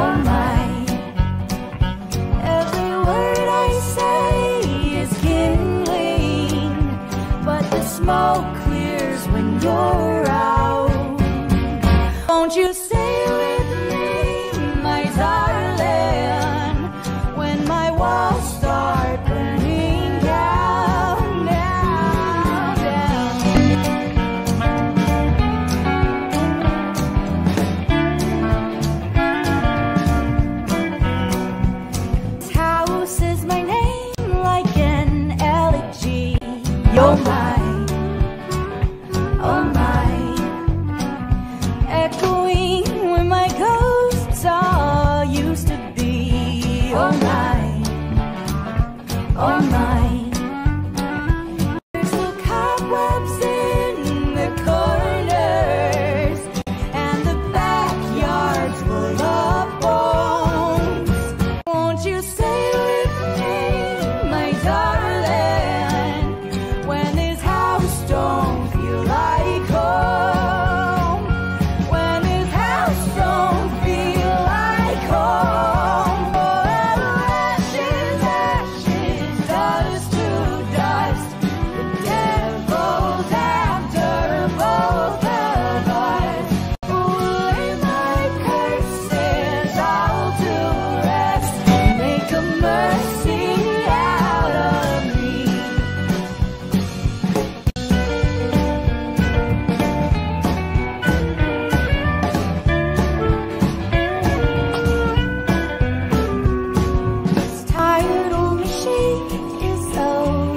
oh my. Every word I say is kindling, but the smoke clears when you're out. Won't you? You're mine, oh echoing where my ghosts all used to be. Oh oh my.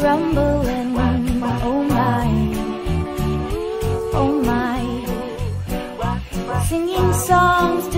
rumbling. Oh my, oh my, singing songs.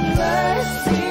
mercy.